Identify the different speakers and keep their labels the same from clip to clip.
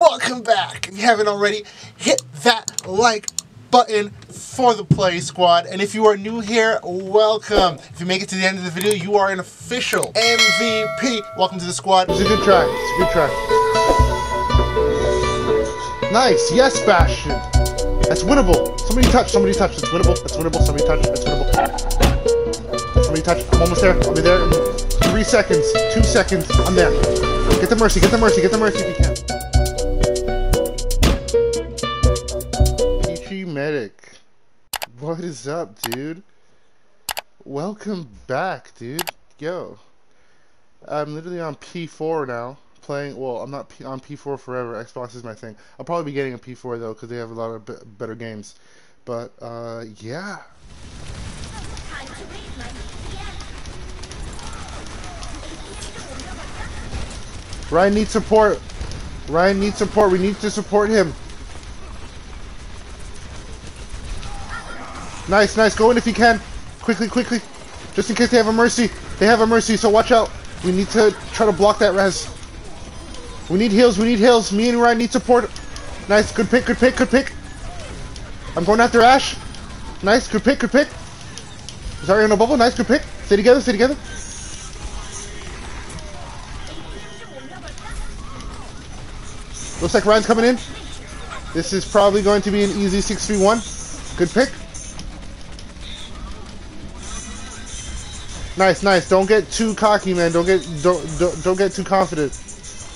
Speaker 1: Welcome back. If you haven't already, hit that like button for the Play Squad. And if you are new here, welcome. If you make it to the end of the video, you are an official MVP. Welcome to the squad.
Speaker 2: It's a good try. It's a good try. Nice. Yes, Bastion. That's winnable. Somebody touch. Somebody touch. It's winnable. That's winnable. Somebody touch. That's winnable. Somebody touch. I'm almost there. I'll be there in three seconds. Two seconds. I'm there. Get the mercy. Get the mercy. Get the mercy if you can. What is up, dude? Welcome back, dude. Yo. I'm literally on P4 now, playing. Well, I'm not P, on P4 forever. Xbox is my thing. I'll probably be getting a P4 though, because they have a lot of better games. But uh, yeah. Ryan needs support. Ryan needs support. We need to support him. Nice, nice. Go in if you can. Quickly, quickly. Just in case they have a mercy. They have a mercy, so watch out. We need to try to block that res. We need heals, we need heals. Me and Ryan need support. Nice, good pick, good pick, good pick. I'm going after Ashe. Nice, good pick, good pick. Sorry, no bubble. Nice, good pick. Stay together, stay together. Looks like Ryan's coming in. This is probably going to be an easy 6v1. Good pick. Nice, nice. Don't get too cocky, man. Don't get don't don't, don't get too confident.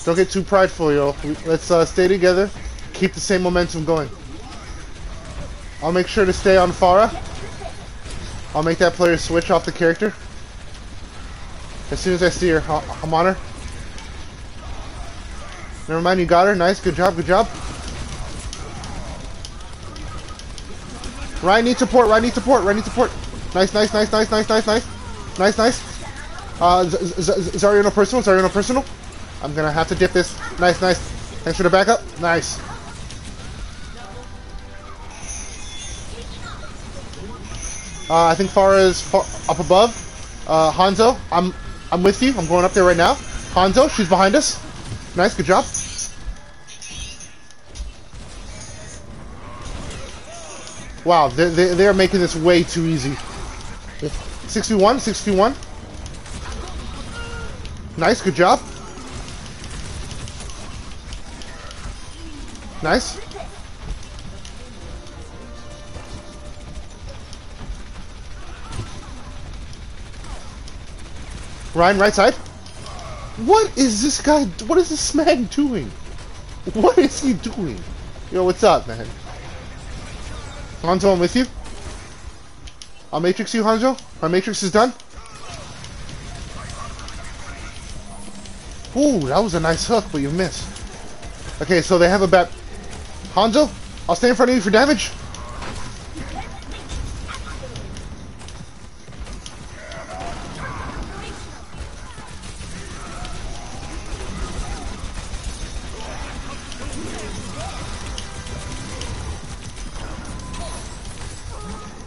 Speaker 2: Don't get too prideful, yo. Let's uh, stay together. Keep the same momentum going. I'll make sure to stay on Pharah. I'll make that player switch off the character. As soon as I see her, I'll- I'm on her. Never mind, you got her. Nice, good job, good job. Ryan needs support. Ryan needs support. Ryan needs support. Nice, nice, nice, nice, nice, nice, nice. Nice, nice. Uh, Zarya no personal. Zarya no personal. I'm gonna have to dip this. Nice, nice. Thanks for the backup. Nice. Uh, I think Pharah is far up above. Uh, Hanzo, I'm I'm with you. I'm going up there right now. Hanzo, she's behind us. Nice, good job. Wow, they they they are making this way too easy. 6v1, 6v1. Nice, good job. Nice. Ryan, right side. What is this guy? What is this man doing? What is he doing? Yo, what's up, man? Hanzo, I'm with you. I'll matrix you, Hanzo. My matrix is done. Ooh, that was a nice hook, but you missed. Okay, so they have a bet. Hanzo, I'll stay in front of you for damage.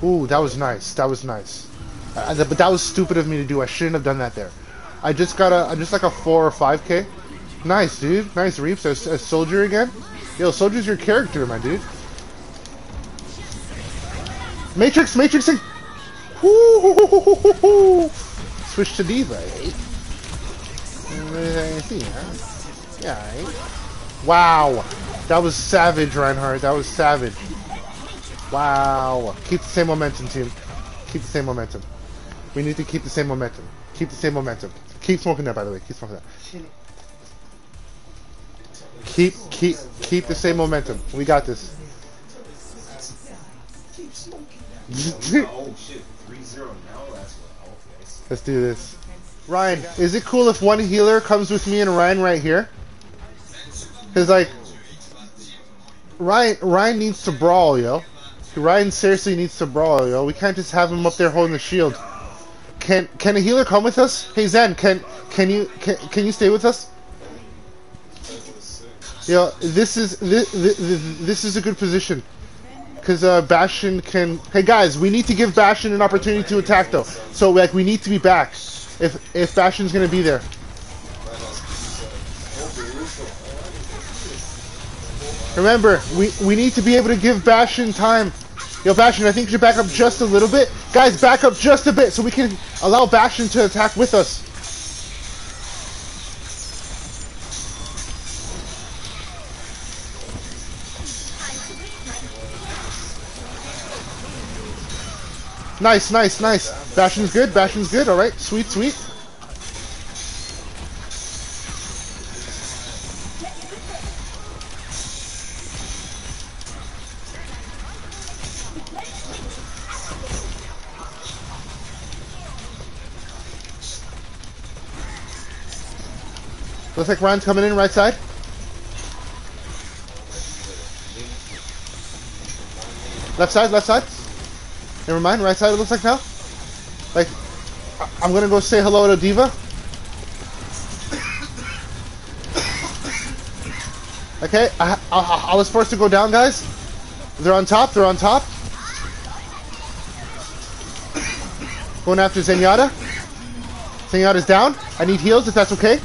Speaker 2: Ooh, that was nice. That was nice. Uh, but that was stupid of me to do. I shouldn't have done that there. I just got a, just like a four or five k. Nice, dude. Nice reaps as, as soldier again. Yo, soldier's your character, my dude. Matrix, matrixing. Woo! Switch to D.Va. Eh? Yeah. eh? Wow, that was savage, Reinhardt. That was savage. Wow. Keep the same momentum, team. Keep the same momentum. We need to keep the same momentum. Keep the same momentum. Keep smoking that, by the way. Keep smoking that. Keep, keep, keep the same momentum. We got this.
Speaker 3: Shit, 3-0 now, that's what okay.
Speaker 2: Let's do this. Ryan, is it cool if one healer comes with me and Ryan right here? Cause like, Ryan, Ryan needs to brawl, yo. Ryan seriously needs to brawl, yo. We can't just have him up there holding the shield. Can can a healer come with us? Hey Zen, can can you can, can you stay with us? Yo, this is this, this, this is a good position. Cause uh, Bastion can. Hey guys, we need to give Bastion an opportunity to attack though. So like we need to be back. If if Bastion's gonna be there. Remember, we, we need to be able to give Bastion time. Yo, Bastion, I think you should back up just a little bit. Guys, back up just a bit so we can allow Bastion to attack with us. Nice, nice, nice. Bastion's good, Bastion's good, alright. Sweet, sweet. Looks like Ryan's coming in right side. Left side, left side. Never mind, right side it looks like now. Like, I'm gonna go say hello to D.Va. Okay, I, I, I was forced to go down, guys. They're on top, they're on top. Going after Zenyatta. Zenyatta's down. I need heals if that's okay.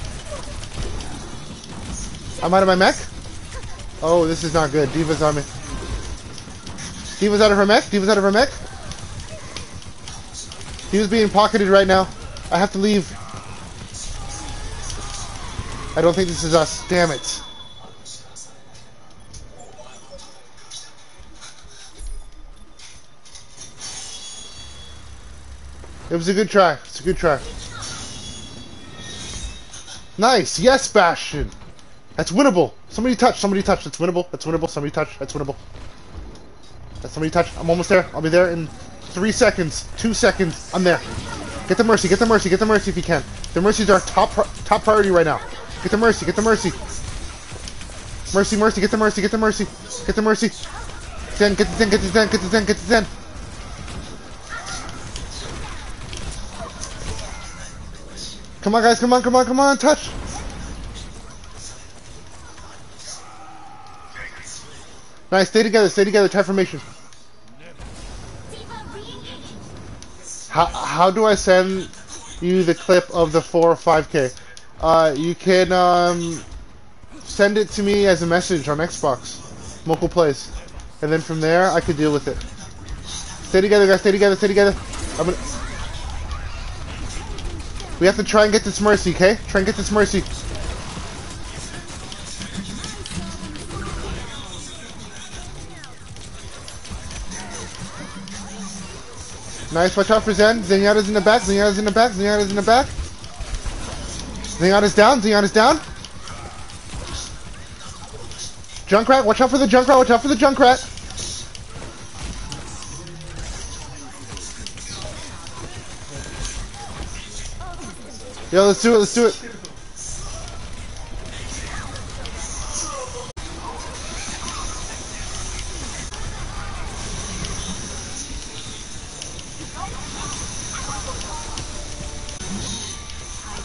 Speaker 2: I'm out of my mech. Oh, this is not good. D.Va's on me. D.Va's out of her mech. D.Va's out of her mech. D.Va's being pocketed right now. I have to leave. I don't think this is us. Damn it. It was a good try. It's a good try. Nice. Yes, Bastion. That's winnable. Somebody touch. Somebody touch. That's winnable. That's winnable. Somebody touch. That's winnable. That's somebody touch. I'm almost there. I'll be there in three seconds. Two seconds. I'm there. Get the mercy. Get the mercy. Get the mercy if you can. The mercy's our top top priority right now. Get the mercy. Get the mercy. Mercy. Mercy. Get the mercy. Get the mercy. Get the mercy. Zen. Get the zen. Get the zen. Get the zen. Get the zen. Come on, guys. Come on. Come on. Come on. Touch. Nice, stay together, stay together, tight formation. How, how do I send you the clip of the 4 or 5k? Uh, you can um, send it to me as a message on Xbox, Moko Plays. And then from there, I could deal with it. Stay together, guys, stay together, stay together. I'm gonna... We have to try and get this Mercy, okay? Try and get this Mercy. Nice, watch out for Zen. Zenyatta's in the back, Zenyatta's in the back, Zenyatta's in the back. Zenyatta's down, Zenyatta's down. Junkrat, watch out for the Junkrat, watch out for the Junkrat. Yo, let's do it, let's do it.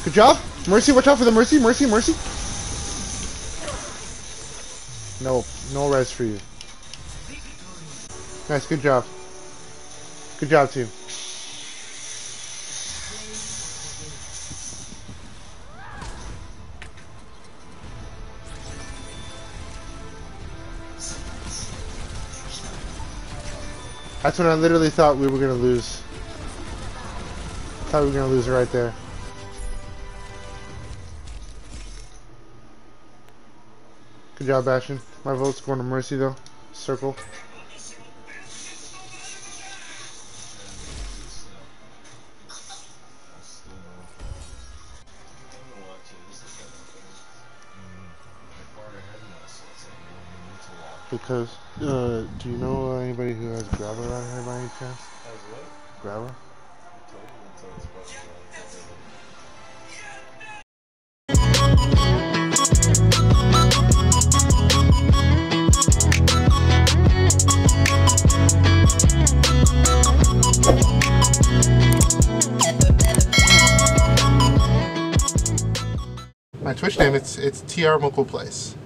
Speaker 2: Good job. Mercy, watch out for the Mercy, Mercy, Mercy. No, no res for you. Nice, good job. Good job, team. That's when I literally thought we were gonna lose. I Thought we were gonna lose right there. Good job, Bastion. My vote's going to Mercy, though. Circle. Because, uh, do you know anybody who has grabber around here by any chance? Grabber?
Speaker 1: It's it's TR Moko Plays.